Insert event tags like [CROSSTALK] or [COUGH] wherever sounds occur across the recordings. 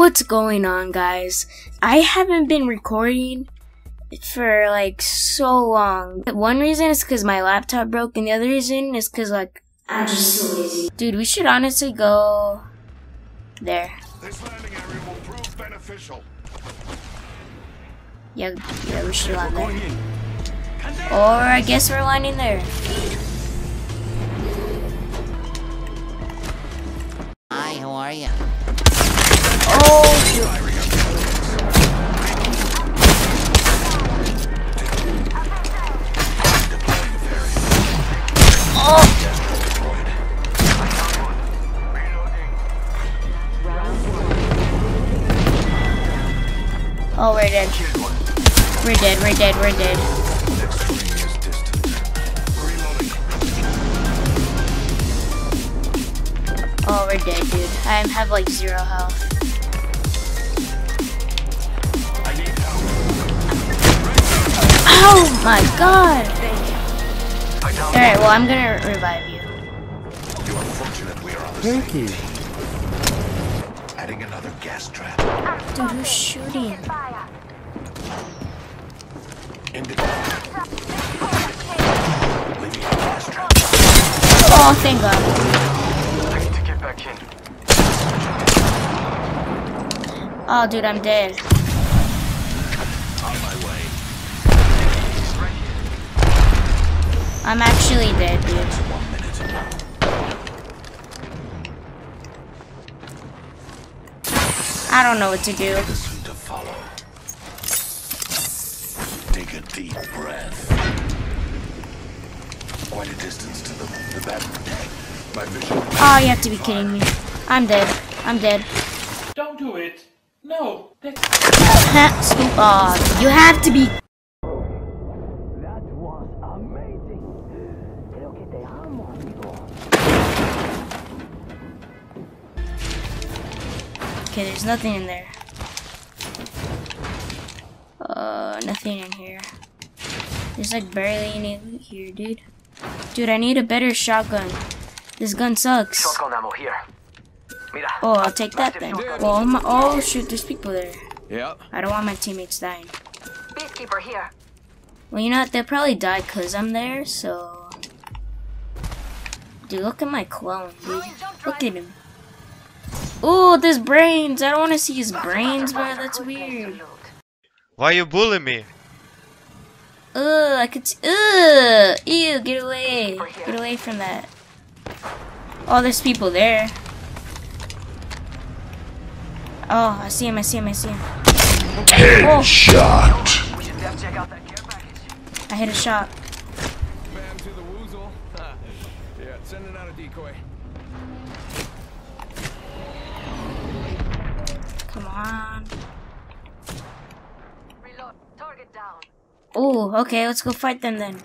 What's going on, guys? I haven't been recording for like so long. One reason is because my laptop broke, and the other reason is because like I'm just so lazy. Dude, we should honestly go there. This landing area will prove beneficial. Yeah, yeah, we should land there. Or I guess we're landing there. Hi, how are you? Oh. Oh, we're dead. We're dead, we're dead, we're dead. Oh, we're dead, dude. I have like zero health. Oh my god! I down. Alright, well, I'm gonna revive you. You are fortunate we are on the Thank same you. team. Adding another gas trap. Dude, who's shooting? Indicator. Leaving a gas trap. Oh, thank god. I need to get back in. Oh, dude, I'm dead. I'm actually dead, dude. I don't know what to do. To follow. Take a deep breath. Quite a distance to the, the back. My vision. Oh, you have to be kidding me. I'm dead. I'm dead. Don't do it. No. That's Ha, Scoop. Oh, you have to be. Okay, there's nothing in there. Uh, nothing in here. There's like barely any loot here, dude. Dude, I need a better shotgun. This gun sucks. Shotgun ammo here. Mira. Oh, I'll take that then. Well, I'm, oh shoot, there's people there. Yeah. I don't want my teammates dying. Peacekeeper here. Well, you know what? They'll probably die because I'm there, so. Dude, look at my clone, dude. Look at him. Oh, there's brains. I don't want to see his brains, bro. That's weird. Why you bullying me? Ugh, I could. See, ugh, ew, get away. Get away from that. Oh, there's people there. Oh, I see him. I see him. I see him. Headshot. We should def check out that care package. I hit a shot. [LAUGHS] Bam to the woozle. Ha. yeah, sending out a decoy. Come on. Reload. Target down. Oh, okay. Let's go fight them then.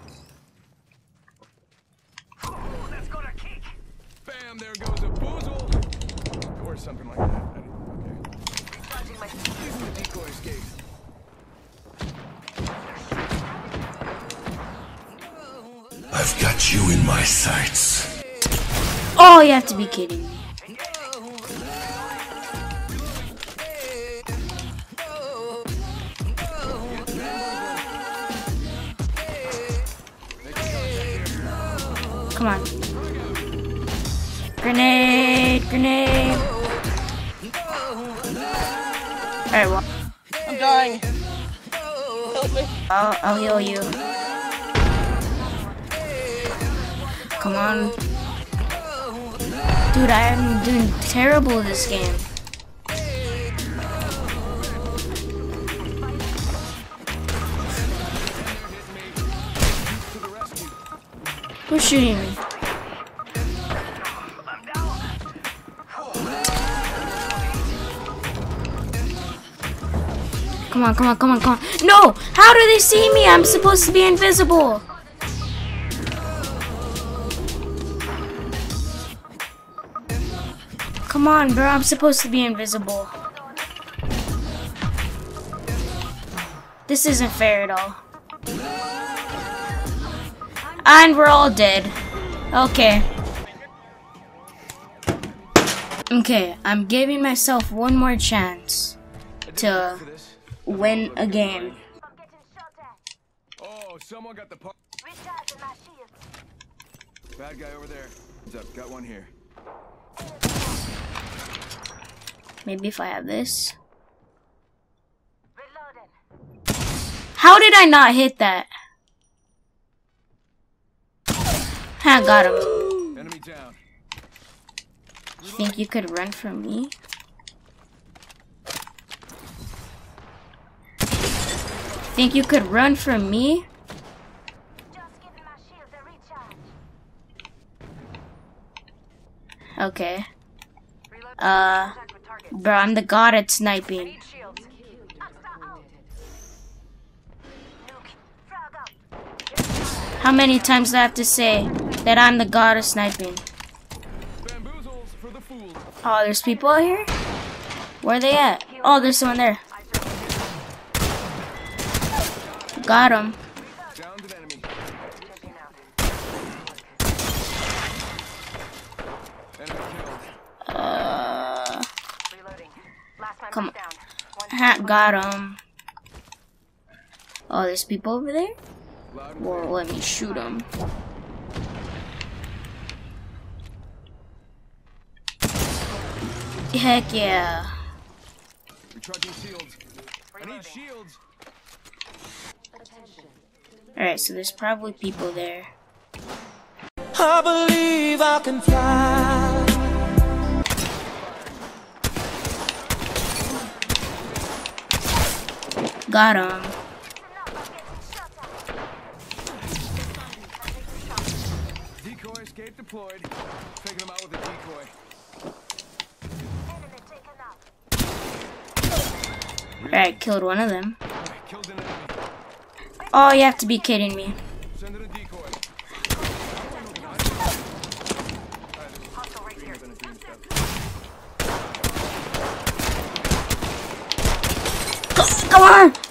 I've got you in my sights. Oh, you have to be kidding me. Come on. Grenade, grenade. Alright, well. I'm dying. Help me. I'll, I'll heal you. Come on. Dude, I am doing terrible this game. Who's shooting me? Come on, come on, come on, come on. No! How do they see me? I'm supposed to be invisible. Come on, bro. I'm supposed to be invisible. This isn't fair at all. And we're all dead. Okay. Okay, I'm giving myself one more chance to win a game. I'm getting shot at. Oh, someone got the part. Recharging my shield. Bad guy over there. Heads up, got one here. Maybe if I have this. How did I not hit that? I got him. Enemy down. You think you could run from me? Think you could run from me? Just giving my shield a recharge. Okay. Uh, Contact with target. Bro, I'm the god at sniping. How many times do I have to say that I'm the god of sniping? Oh, there's people out here? Where are they at? Oh, there's someone there. Got him. Downed an enemy. Checking out. Enemy killed. Uh, Reloading. Last man Come was down. Ha, got him. Oh, there's people over there? Well, let me shoot them. Heck yeah. I need shields. Alright, so there's probably people there. I believe I can fly. Got him. Decoy escape deployed. Taking him out with a decoy. enemy taken out. Alright, killed one of them. Killed an enemy. Oh, you have to be kidding me. Send in a decoy. Hostile right here. Come on!